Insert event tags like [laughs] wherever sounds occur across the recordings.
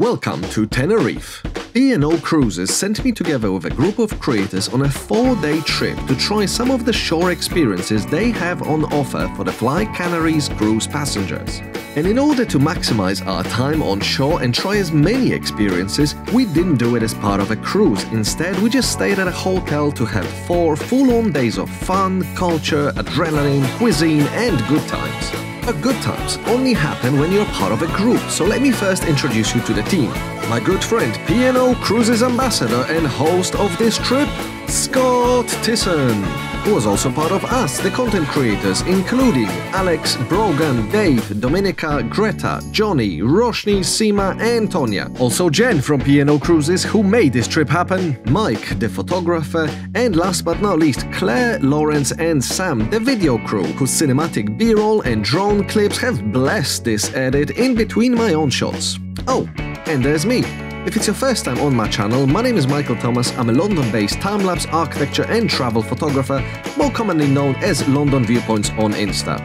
Welcome to Tenerife. P&O Cruises sent me together with a group of creators on a four-day trip to try some of the shore experiences they have on offer for the Fly Canaries cruise passengers. And in order to maximize our time on shore and try as many experiences, we didn't do it as part of a cruise. Instead, we just stayed at a hotel to have four full-on days of fun, culture, adrenaline, cuisine and good times. Good times only happen when you're part of a group, so let me first introduce you to the team. My good friend, P&O Cruises ambassador and host of this trip, Scott Tisson, who was also part of us, the content creators, including Alex, Brogan, Dave, Dominica, Greta, Johnny, Roshni, Sima, and Tonya. Also Jen from P&O Cruises, who made this trip happen, Mike, the photographer, and last but not least, Claire, Lawrence, and Sam, the video crew, whose cinematic b-roll and drone clips have blessed this edit in between my own shots. Oh, and there's me. If it's your first time on my channel, my name is Michael Thomas. I'm a London-based time-lapse architecture and travel photographer, more commonly known as London Viewpoints on Insta.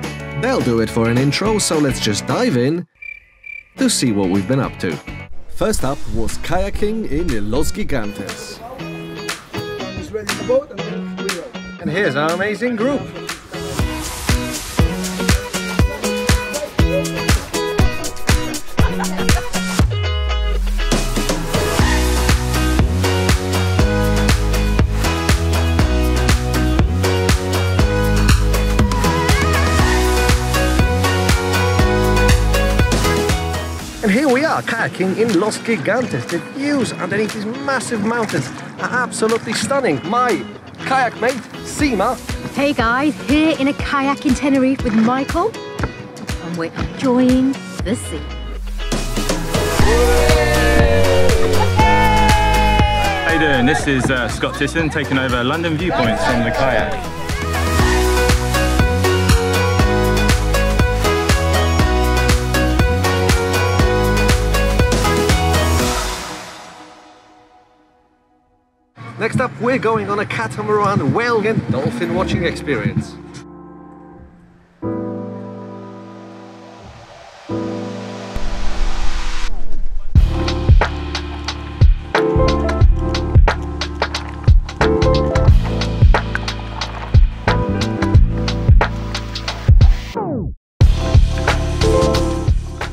They'll do it for an intro, so let's just dive in to see what we've been up to. First up was kayaking in Los Gigantes. And here's our amazing group. Here we are, kayaking in Los Gigantes. The views underneath these massive mountains are absolutely stunning. My kayak mate, Seema, Hey guys, here in a kayak in Tenerife with Michael, and we're enjoying the sea. How you doing? This is uh, Scott Tisson taking over London Viewpoints from the kayak. Next up, we're going on a catamaran whale and dolphin watching experience.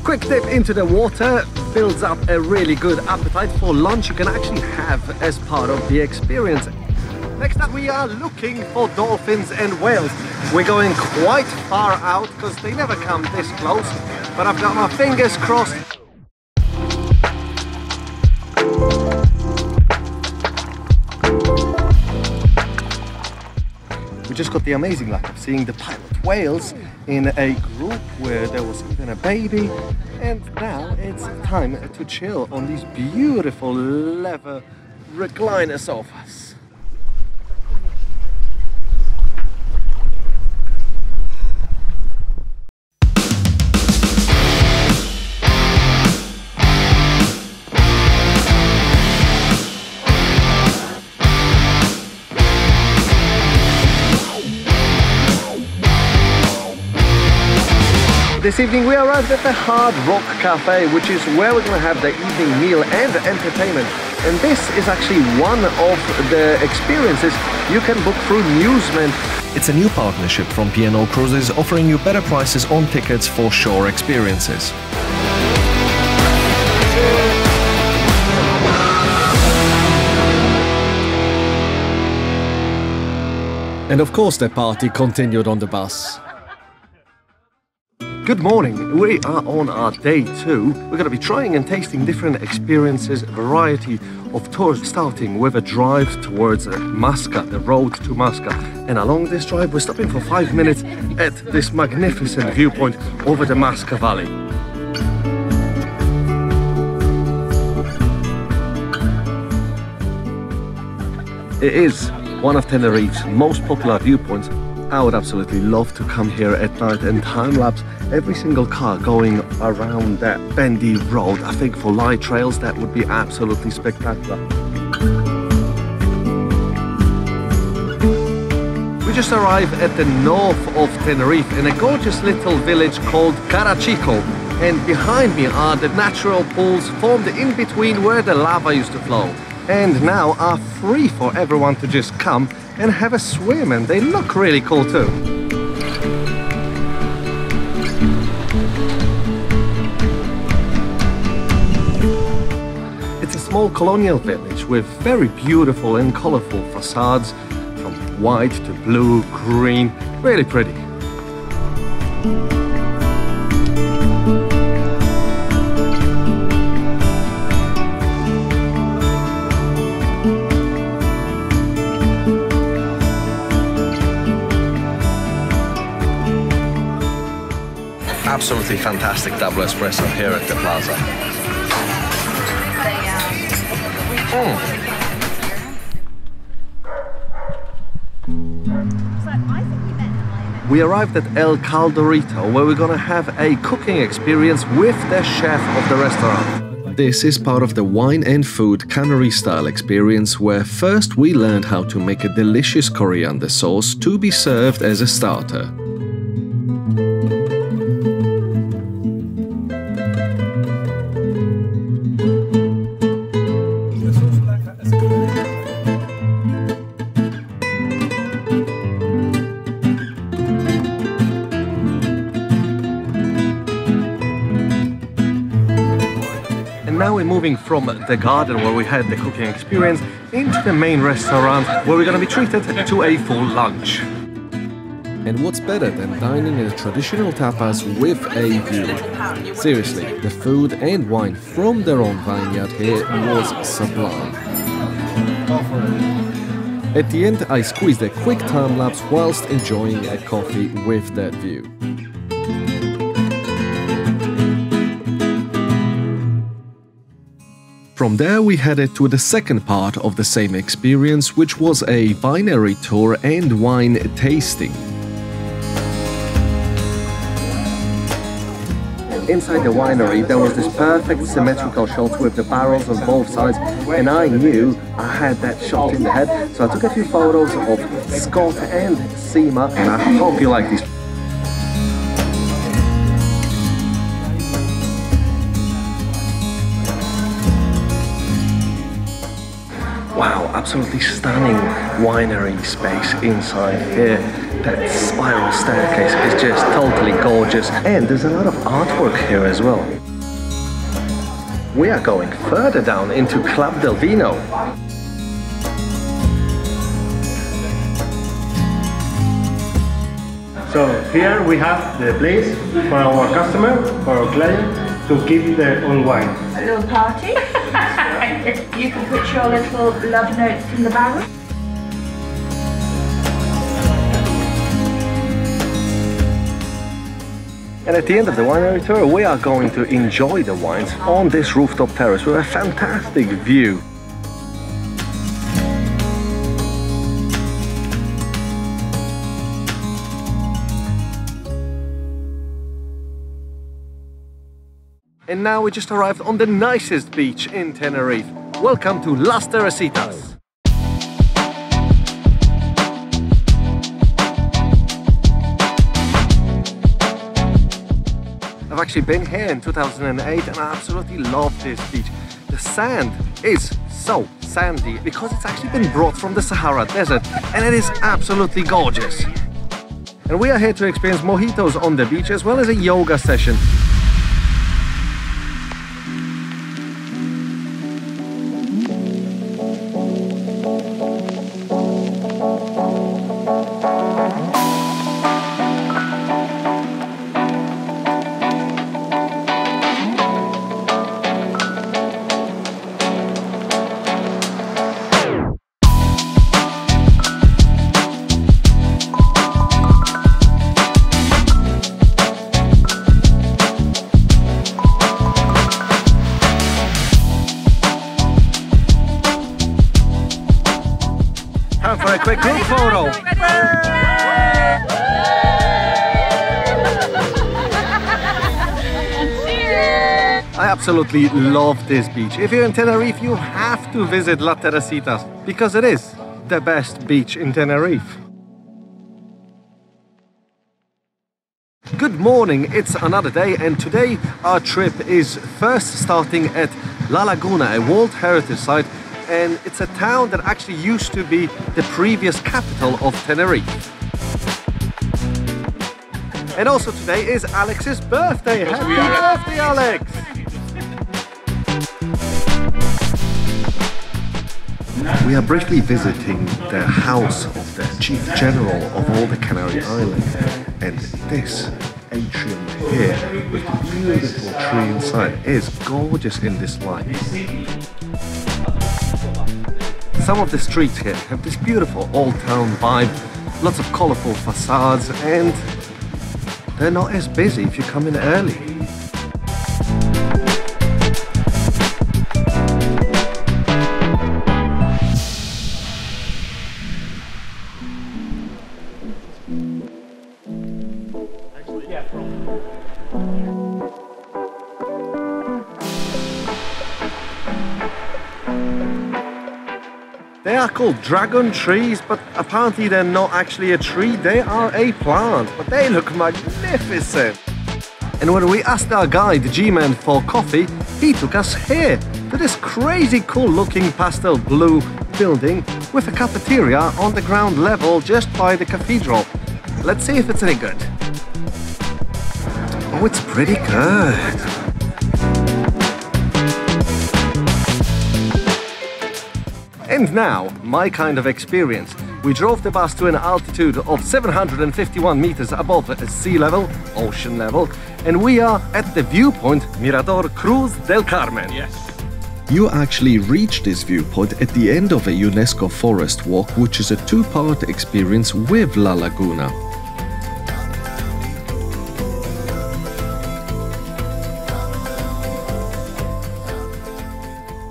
Quick dip into the water builds up a really good appetite for lunch you can actually have as part of the experience. Next up we are looking for dolphins and whales. We're going quite far out because they never come this close, but I've got my fingers crossed. We just got the amazing luck of seeing the pilot whales in a group where there was even a baby. And now it's time to chill on these beautiful leather recliner sofas. This evening we arrived at the Hard Rock Cafe, which is where we're going to have the evening meal and entertainment. And this is actually one of the experiences you can book through Musement. It's a new partnership from P&O Cruises offering you better prices on tickets for shore experiences. And of course the party continued on the bus. Good morning. We are on our day two. We're going to be trying and tasting different experiences, variety of tours, starting with a drive towards uh, Masca, the road to Masca. And along this drive, we're stopping for five minutes at this magnificent viewpoint over the Masca Valley. It is one of Tenerife's most popular viewpoints. I would absolutely love to come here at night and time lapse every single car going around that bendy road. I think for light trails that would be absolutely spectacular. We just arrived at the north of Tenerife in a gorgeous little village called Garachico. And behind me are the natural pools formed in between where the lava used to flow. And now are free for everyone to just come and have a swim and they look really cool too. It's a small colonial village with very beautiful and colorful facades from white to blue, green, really pretty. Absolutely fantastic double espresso here at the plaza. Hmm. We arrived at El Calderito, where we're gonna have a cooking experience with the chef of the restaurant. This is part of the wine and food Canary style experience, where first we learned how to make a delicious coriander sauce to be served as a starter. From the garden where we had the cooking experience into the main restaurant where we're gonna be treated to a full lunch. And what's better than dining in a traditional tapas with a view? Seriously, the food and wine from their own vineyard here was sublime. At the end, I squeezed a quick time lapse whilst enjoying a coffee with that view. From there, we headed to the second part of the same experience, which was a winery tour and wine tasting. Inside the winery, there was this perfect symmetrical shot with the barrels on both sides, and I knew I had that shot in the head, so I took a few photos of Scott and Seema, and I hope you like these. Absolutely stunning winery space inside here. That spiral staircase is just totally gorgeous, and there's a lot of artwork here as well. We are going further down into Club del Vino. So here we have the place for our customer, for our client, to keep their own wine. a little party. [laughs] you can put your little love notes in the barrel. And at the end of the winery tour, we are going to enjoy the wines on this rooftop terrace with a fantastic view. And now we just arrived on the nicest beach in Tenerife. Welcome to Las Teresitas. I've actually been here in 2008 and I absolutely love this beach. The sand is so sandy because it's actually been brought from the Sahara Desert and it is absolutely gorgeous. And we are here to experience mojitos on the beach as well as a yoga session. Group photo. [laughs] I absolutely love this beach. If you're in Tenerife, you have to visit La Teresitas because it is the best beach in Tenerife. Good morning, it's another day, and today our trip is first starting at La Laguna, a World Heritage Site, and it's a town that actually used to be the previous capital of Tenerife. And also today is Alex's birthday. Happy birthday, Alex! We are briefly visiting the house of the Chief General of all the Canary Islands, and this atrium here with the beautiful tree inside is gorgeous in this light. Some of the streets here have this beautiful old town vibe, lots of colourful facades, and they're not as busy if you come in early. Called dragon trees, but apparently they're not actually a tree, they are a plant, but they look magnificent. And when we asked our guide, G-Man, for coffee, he took us here to this crazy cool looking pastel blue building with a cafeteria on the ground level just by the cathedral. Let's see if it's any good. Oh, it's pretty good. And now, my kind of experience. We drove the bus to an altitude of 751 meters above sea level, ocean level, and we are at the viewpoint Mirador Cruz del Carmen. Yes. You actually reach this viewpoint at the end of a UNESCO forest walk, which is a two part experience with La Laguna.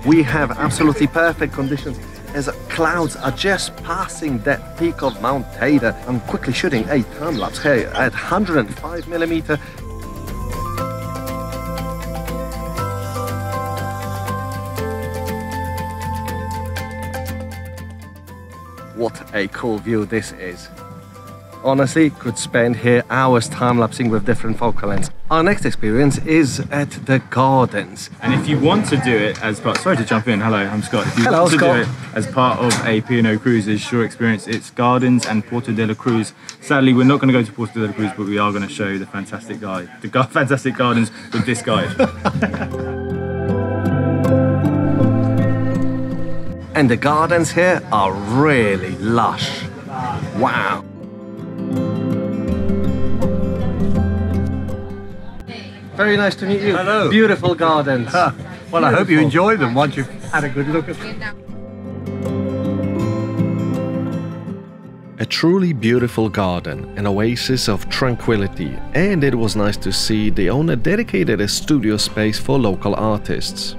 We have absolutely perfect conditions as clouds are just passing that peak of Mount Teide. I'm quickly shooting a time lapse here at 105 millimeter What a cool view this is. Honestly, could spend here hours time-lapsing with different focal lengths. Our next experience is at the gardens. And if you want to do it as part, sorry to jump in. Hello, I'm Scott. If you Hello, want to Scott. do it as part of a P&O Cruises shore experience, it's Gardens and Porto de la Cruz. Sadly, we're not going to go to Porto de la Cruz, but we are going to show you the fantastic guide, the gar- fantastic gardens with this guide. [laughs] And the gardens here are really lush. Wow. Very nice to meet you. Hello. Beautiful gardens. Ah, well, I hope you enjoy them once you've had a good look at them. A truly beautiful garden, an oasis of tranquility, and it was nice to see the owner dedicated a studio space for local artists.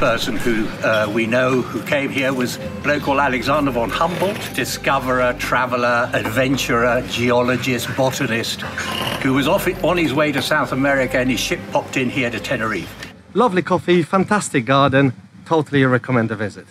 Person who uh, we know who came here was a bloke called Alexander von Humboldt, discoverer, traveller, adventurer, geologist, botanist, who was off on his way to South America and his ship popped in here to Tenerife. Lovely coffee, fantastic garden, totally recommend a visit.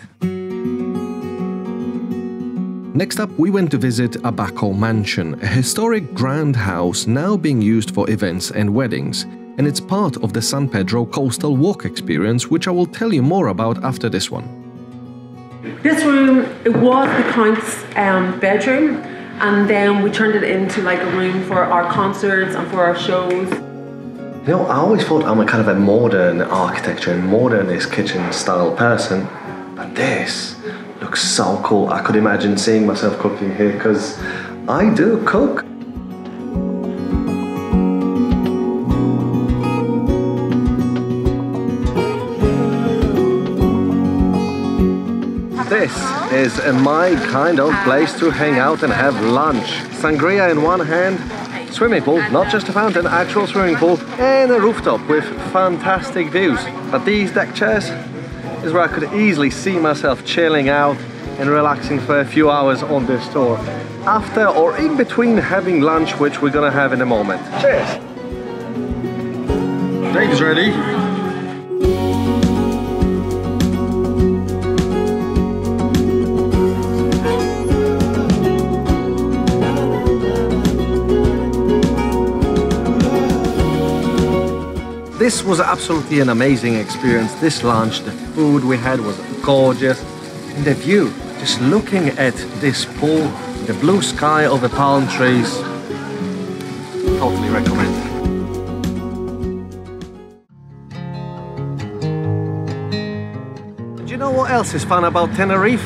Next up, we went to visit Abaco Mansion, a historic grand house now being used for events and weddings. And it's part of the San Pedro Coastal Walk experience, which I will tell you more about after this one. This room, it was the Count's um, bedroom, and then we turned it into like a room for our concerts and for our shows. You know, I always thought I'm a kind of a modern architecture and modernist kitchen style person, but this looks so cool. I could imagine seeing myself cooking here because I do cook. Is my kind of place to hang out and have lunch. Sangria in one hand, swimming pool, not just a fountain, actual swimming pool, and a rooftop with fantastic views. But these deck chairs is where I could easily see myself chilling out and relaxing for a few hours on this tour. After or in between having lunch, which we're gonna have in a moment. Cheers! Jake's ready. This was absolutely an amazing experience. This lunch, the food we had was gorgeous. And the view, just looking at this pool, the blue sky over palm trees, totally recommend. Do you know what else is fun about Tenerife?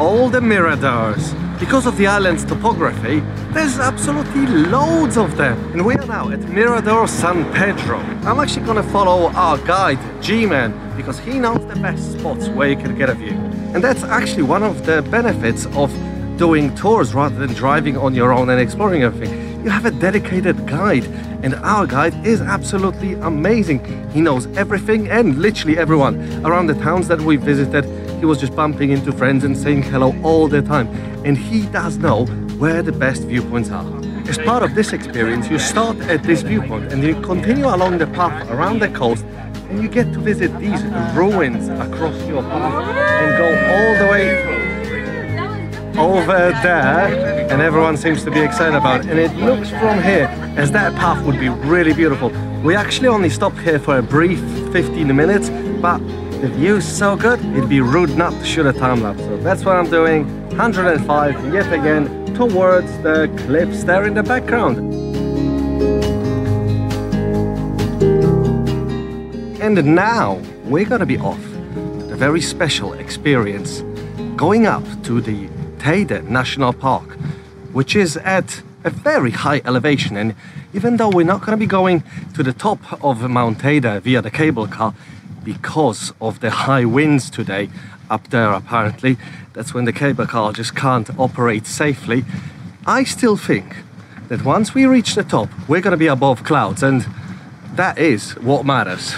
All the miradors. Because of the island's topography, there's absolutely loads of them. And we are now at Mirador San Pedro. I'm actually gonna follow our guide, G-Man, because he knows the best spots where you can get a view. And that's actually one of the benefits of doing tours rather than driving on your own and exploring everything. You have a dedicated guide, and our guide is absolutely amazing. He knows everything and literally everyone around the towns that we visited. He was just bumping into friends and saying hello all the time, and he does know where the best viewpoints are. As part of this experience, you start at this viewpoint and you continue along the path around the coast and you get to visit these ruins across your path and go all the way over there. And everyone seems to be excited about it. And it looks from here as that path would be really beautiful. We actually only stopped here for a brief 15 minutes but the view is so good it'd be rude not to shoot a time lapse. So that's what i'm doing. 105 yet again towards the cliffs there in the background and now we're gonna be off a very special experience going up to the Teide National Park, which is at a very high elevation. And even though we're not going to be going to the top of Mount Teide via the cable car because of the high winds today up there, apparently, that's when the cable car just can't operate safely. I still think that once we reach the top, we're going to be above clouds, and that is what matters.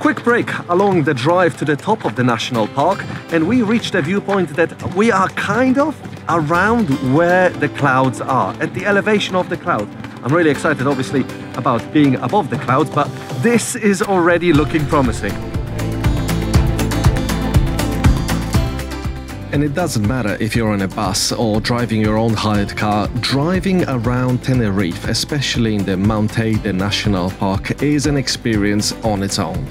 Quick break along the drive to the top of the national park, and we reached a viewpoint that we are kind of around where the clouds are, at the elevation of the cloud. I'm really excited, obviously, about being above the clouds, but this is already looking promising. And it doesn't matter if you're on a bus or driving your own hired car, driving around Tenerife, especially in the Mount Teide National Park, is an experience on its own.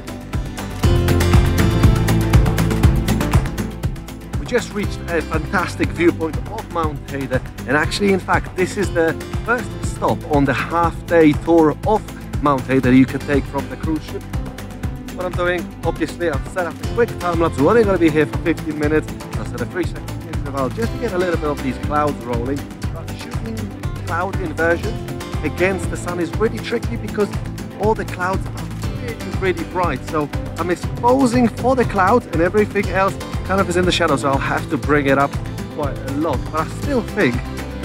We just reached a fantastic viewpoint of Mount Teide and actually in fact this is the first stop on the half-day tour of Mount Teide you can take from the cruise ship. What I'm doing, obviously I've set up a quick time lapse, we're only going to be here for 15 minutes, I set a 3 second interval just to get a little bit of these clouds rolling. But shooting cloud inversion against the sun is really tricky because all the clouds are really, really bright. So I'm exposing for the clouds and everything else kind of is in the shadow, so I'll have to bring it up quite a lot. But I still think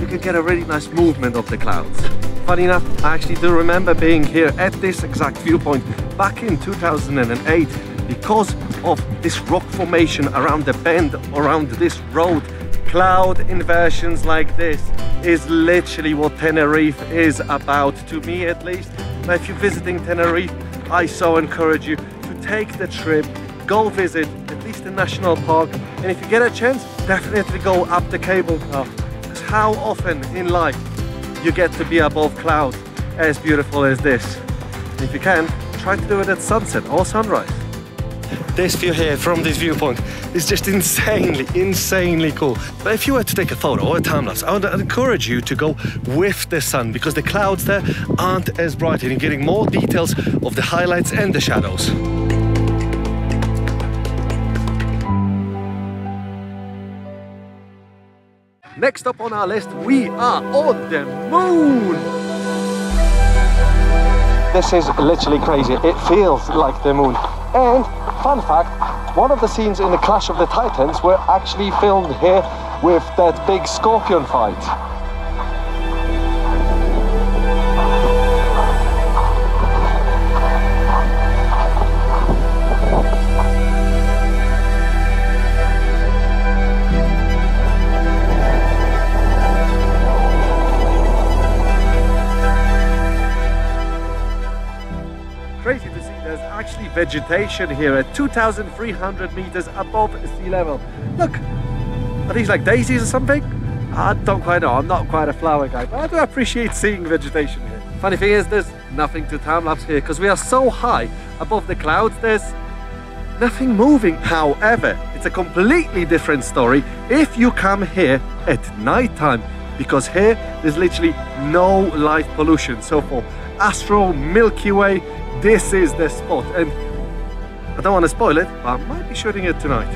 you can get a really nice movement of the clouds. Funny enough, I actually do remember being here at this exact viewpoint back in 2008 because of this rock formation around the bend around this road. Cloud inversions like this is literally what Tenerife is about, to me at least. Now, if you're visiting Tenerife, I so encourage you to take the trip, go visit at least the National Park. And if you get a chance, definitely go up the cable car. Because how often in life you get to be above clouds as beautiful as this. And if you can, try to do it at sunset or sunrise. This view here from this viewpoint is just insanely, insanely cool. But if you were to take a photo or a time lapse, I would encourage you to go with the sun because the clouds there aren't as bright and you're getting more details of the highlights and the shadows. Next up on our list, we are on the moon! This is literally crazy. It feels like the moon. And, fun fact, one of the scenes in the Clash of the Titans were actually filmed here with that big scorpion fight. Vegetation here at 2,300 meters above sea level. Look, are these like daisies or something? I don't quite know, I'm not quite a flower guy, but I do appreciate seeing vegetation here. Funny thing is, there's nothing to time lapse here because we are so high above the clouds, there's nothing moving. However, it's a completely different story if you come here at night time because here there's literally no light pollution. So for Astro Milky Way, this is the spot. And I don't want to spoil it, but I might be shooting it tonight.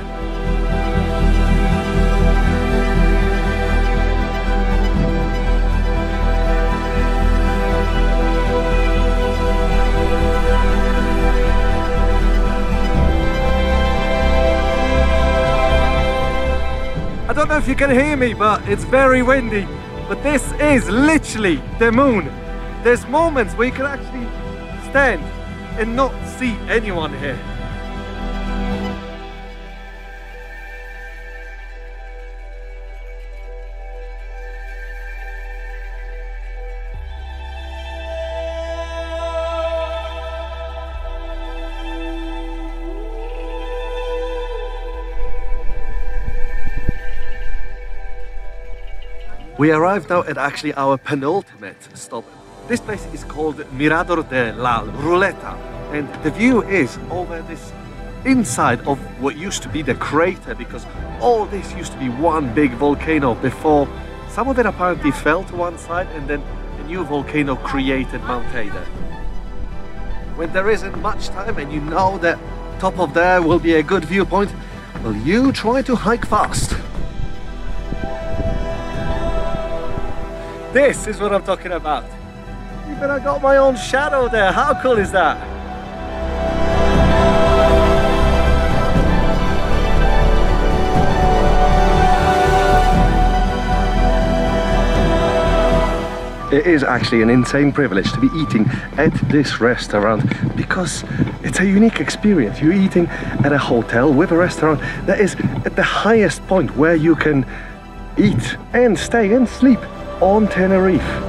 I don't know if you can hear me, but it's very windy. But this is literally the moon. There's moments where you can actually stand and not see anyone here. We arrived now at actually our penultimate stop. This place is called Mirador de la Ruleta, and the view is over this inside of what used to be the crater because all this used to be one big volcano before some of it apparently fell to one side and then a new volcano created Mount Teide. When there isn't much time and you know that top of there will be a good viewpoint, well you try to hike fast. This is what I'm talking about. Even I got my own shadow there. How cool is that? It is actually an insane privilege to be eating at this restaurant because it's a unique experience. You're eating at a hotel with a restaurant that is at the highest point where you can eat and stay and sleep on Tenerife.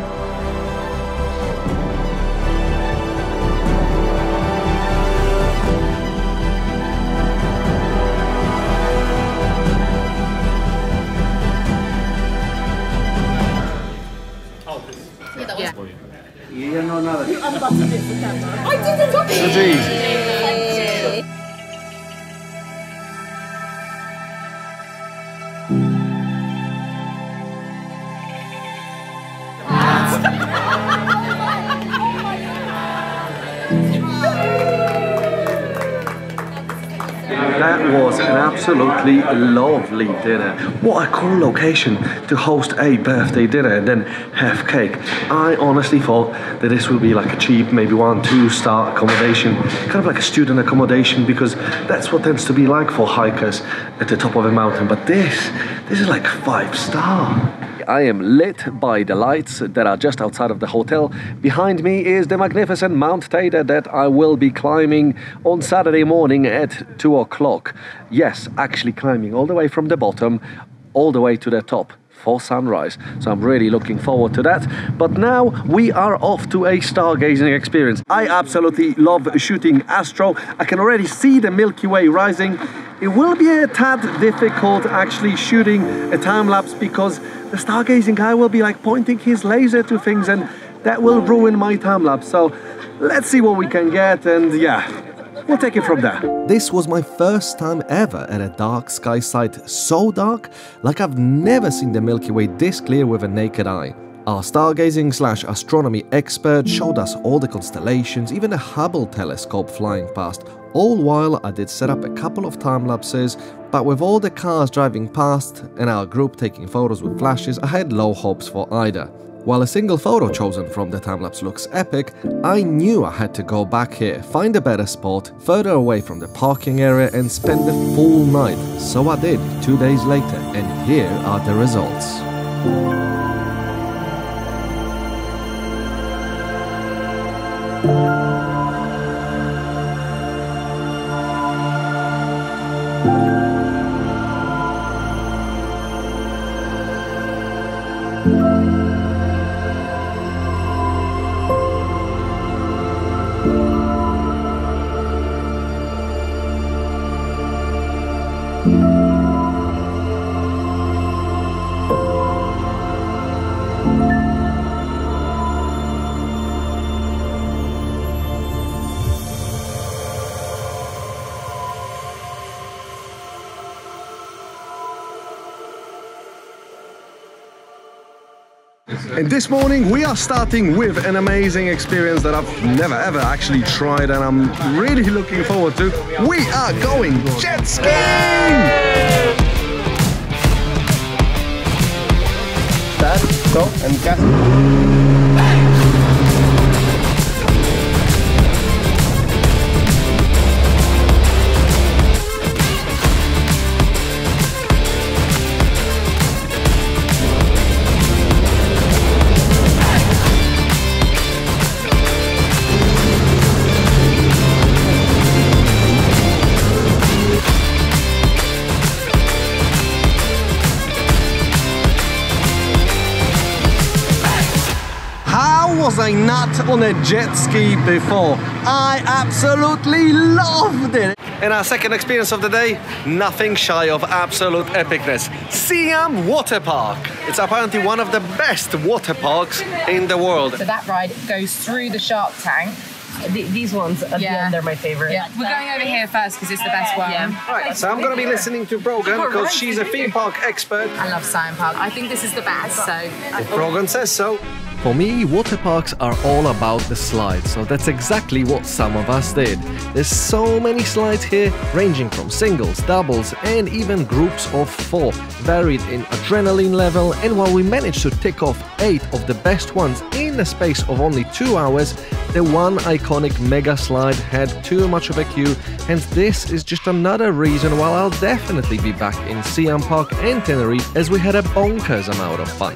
Absolutely lovely dinner. What a cool location to host a birthday dinner and then have cake. I honestly thought that this would be like a cheap, maybe one, two star accommodation, kind of like a student accommodation because that's what tends to be like for hikers at the top of a mountain. But this, this is like five star. I am lit by the lights that are just outside of the hotel. Behind me is the magnificent Mount Teide that I will be climbing on Saturday morning at 2 o'clock. Yes, actually climbing all the way from the bottom all the way to the top for sunrise. So I'm really looking forward to that. But now we are off to a stargazing experience. I absolutely love shooting astro. I can already see the Milky Way rising. It will be a tad difficult actually shooting a time lapse because the stargazing guy will be like pointing his laser to things and that will ruin my time lapse. So let's see what we can get and yeah, we'll take it from there. This was my first time ever at a dark sky site so dark, like I've never seen the Milky Way this clear with a naked eye. Our stargazing slash astronomy expert showed us all the constellations, even the Hubble telescope flying past, all while I did set up a couple of time lapses, but with all the cars driving past and our group taking photos with flashes, I had low hopes for either. While a single photo chosen from the timelapse looks epic, I knew I had to go back here, find a better spot, further away from the parking area and spend the full night. So I did, two days later, and here are the results. And this morning we are starting with an amazing experience that I've never ever actually tried and I'm really looking forward to. We are going jet skiing! Start, stop, and cast. On a jet ski before? I absolutely loved it! And our second experience of the day, nothing shy of absolute epicness. Siam Water Park. It's apparently one of the best water parks in the world. So that ride goes through the shark tank. Th- these ones at the Yeah. end are my favorite. Yeah, we're going over here first because it's the best one. Yeah. Right, so I'm gonna be listening to Brogan because she's a theme park expert. I love Siam Park. I think this is the best. So If Brogan says so. For me, water parks are all about the slides, so that's exactly what some of us did. There's so many slides here, ranging from singles, doubles, and even groups of four, varied in adrenaline level. And while we managed to tick off eight of the best ones in the space of only two hours, the one iconic mega slide had too much of a queue, hence this is just another reason why I'll definitely be back in Siam Park and Tenerife as we had a bonkers amount of fun.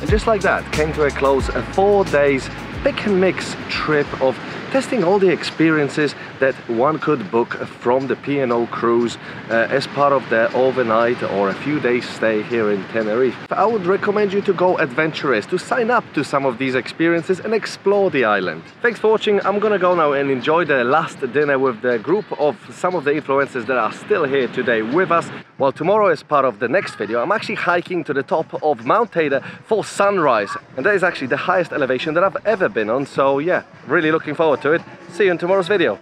And just like that came to a close a four days pick and mix trip of testing all the experiences that one could book from the P&O cruise uh, as part of their overnight or a few days stay here in Tenerife. I would recommend you to go adventurous, to sign up to some of these experiences and explore the island. Thanks for watching. I'm gonna go now and enjoy the last dinner with the group of some of the influencers that are still here today with us. Well, tomorrow as part of the next video, I'm actually hiking to the top of Mount Teide for sunrise. And that is actually the highest elevation that I've ever been on. So yeah, really looking forward to it. See you in tomorrow's video.